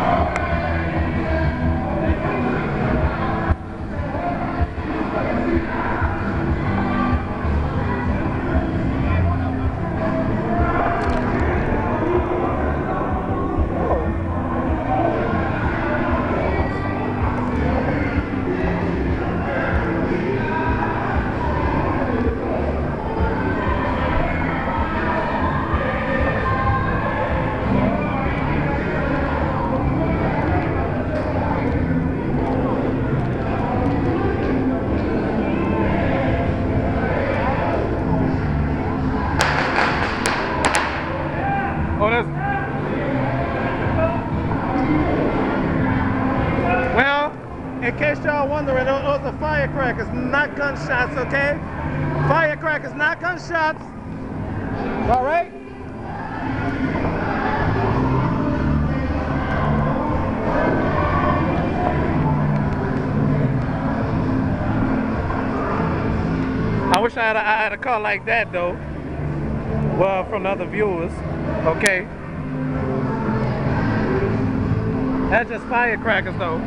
Oh, that's. Well, in case y'all wondering, those those are firecrackers, not gunshots, okay? Firecrackers, not gunshots. All right? I wish I had a, I had a car like that though. Well, from the other viewers, okay? That's just firecrackers though.